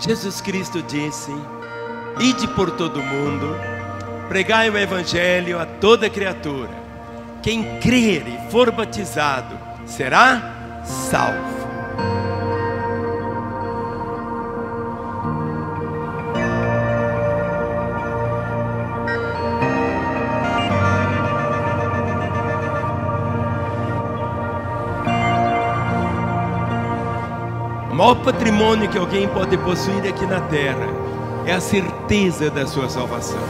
Jesus Cristo disse: Ide por todo o mundo, pregai o evangelho a toda criatura. Quem crer e for batizado será salvo. O maior patrimônio que alguém pode possuir aqui na terra é a certeza da sua salvação.